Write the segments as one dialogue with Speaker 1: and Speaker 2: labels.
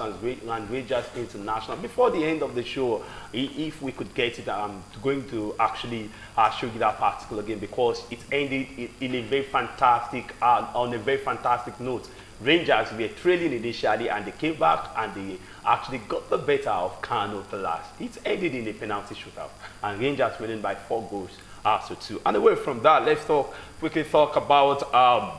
Speaker 1: and Rangers International. Before the end of the show, if we could get it, I'm going to actually uh, show you that particular game because it ended in a very fantastic, uh, on a very fantastic note. Rangers were trailing initially and they came back and they actually got the better of Kano the last. It ended in a penalty shootout and Rangers winning by four goals after two. And away from that, let's talk quickly talk about um,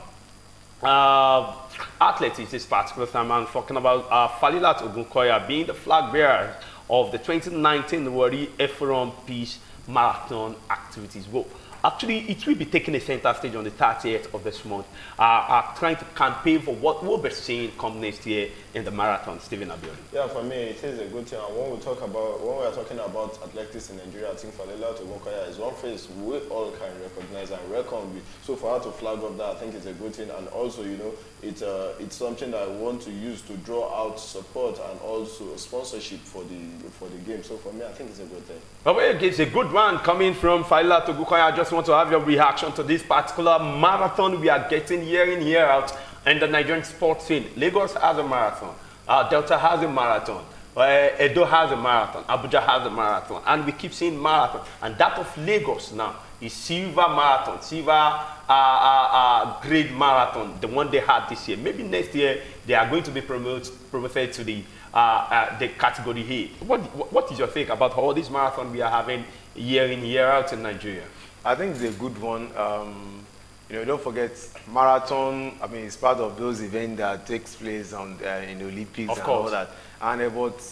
Speaker 1: uh, athletics this particular time. I'm talking about uh, Falilat Ogunkoya being the flag bearer of the 2019 Warri Ephron Peace Marathon activities. Well, Actually, it will be taking a center stage on the 30th of this month, uh, uh, trying to campaign for what we'll be seeing come next year in the marathon. Stephen Abiodun.
Speaker 2: Yeah, for me, it is a good thing. And when we talk about, when we are talking about athletics in Nigeria, I think Falilat Ogunkoya is one face we all can recognize and reckon with. So for her to flag up that, I think it's a good thing. And also, you know, it's, uh, it's something that I want to use to draw out support and also sponsorship for the for the game. So for me, I think it's a good thing.
Speaker 1: But it's a good one coming from Falilat Ogunkoya. Just want to have your reaction to this particular marathon we are getting year in, year out in the Nigerian sports scene. Lagos has a marathon. Uh, Delta has a marathon. Uh, Edo has a marathon. Abuja has a marathon. And we keep seeing marathon. And that of Lagos now is Silver Marathon, Silver uh, uh, uh, Grade Marathon, the one they had this year. Maybe next year they are going to be promoted, promoted to the, uh, uh, the category here. What, what is your take about all this marathon we are having year in, year out in Nigeria?
Speaker 3: I think it's a good one. Um, you know, don't forget marathon. I mean, it's part of those events that takes place on uh, in the Olympics
Speaker 1: of
Speaker 3: and
Speaker 1: course.
Speaker 3: all that. And uh, but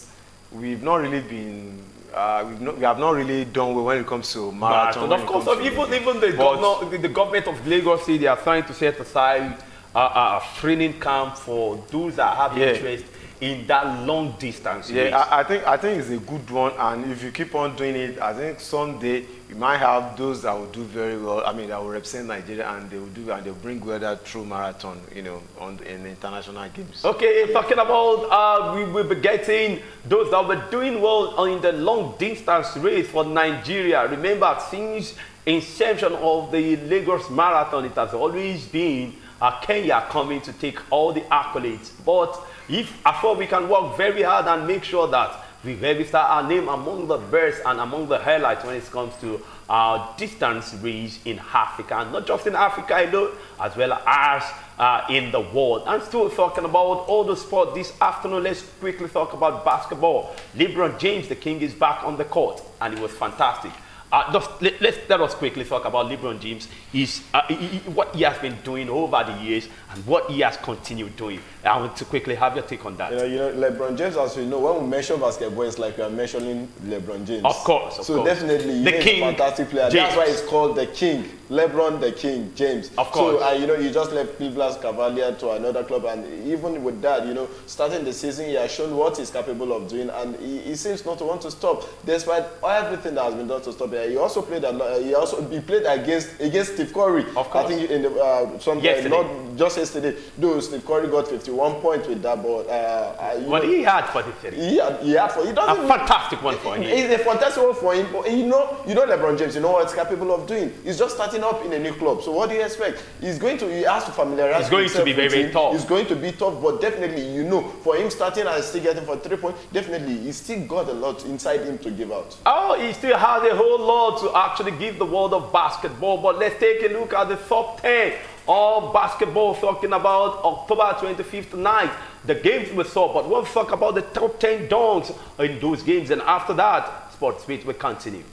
Speaker 3: we've not really been. Uh, we've not, we have not really done well when it comes to marathon.
Speaker 1: marathon. Of course, of even even the, governor, the government of Lagos City, they are trying to set aside a, a training camp for those that have
Speaker 3: Yeah.
Speaker 1: interest in that long distance race.
Speaker 3: Yeah, I, I think I think it's a good one, and if you keep on doing it, I think someday you might have those that will do very well. I mean, that will represent Nigeria, and they will do and they will bring weather through marathon, you know, on in international games.
Speaker 1: Okay, talking about, uh, we will be getting those that were doing well in the long distance race for Nigeria. Remember, since inception of the Lagos Marathon, it has always been uh, Kenya coming to take all the accolades. But if I thought we can work very hard and make sure that we register our name among the best and among the highlights when it comes to our distance reach in Africa, and not just in Africa alone, as well as uh, in the world. And still talking about all the sport this afternoon, let's quickly talk about basketball. LeBron James, the king, is back on the court, and it was fantastic. Uh, just let, let's, let us quickly talk about LeBron James. Is uh, he- he- what he has been doing over the years and what he has continued doing. I want to quickly have your take on that.
Speaker 2: You know, you know, LeBron James, as we know, when we mention basketball, it's like we are mentioning LeBron James.
Speaker 1: Of course, of
Speaker 2: so
Speaker 1: course.
Speaker 2: definitely,
Speaker 1: The
Speaker 2: he's
Speaker 1: king,
Speaker 2: a fantastic player.
Speaker 1: James.
Speaker 2: That's why it's called the King. LeBron the King, James.
Speaker 1: Of course.
Speaker 2: So, uh, you know, you just left Cleveland Cavalier to another club, and even with that, you know, starting the season, he has shown what he's capable of doing, and he, he seems not to want to stop, despite everything that has been done to stop him. He also played. A, lot- he also he played against against Steve Curry.
Speaker 1: Of course.
Speaker 2: I think in the uh, some
Speaker 1: Yesterday.
Speaker 2: not just yesterday. Though Steve Curry got 51 points with that, but uh, uh,
Speaker 1: But
Speaker 2: know,
Speaker 1: he had 43.
Speaker 2: he had, he had for he
Speaker 1: A
Speaker 2: doesn't
Speaker 1: fantastic one for him.
Speaker 2: It's a fantastic one for him, but you know, you know LeBron James, you know what he's capable of doing. He's just starting up in a new club. So what do you expect? He's going to he has to familiarize
Speaker 1: He's going to be very, very tough.
Speaker 2: He's going to be tough, but definitely you know, for him starting and still getting for three points, definitely he's still got a lot inside him to give out.
Speaker 1: Oh, he still has a whole lot to actually give the world of basketball. But let's take a look at the top 10 of basketball, talking about October 25th night. The games we saw, but we'll talk about the top 10 donks in those games. And after that, Sports Beat will continue.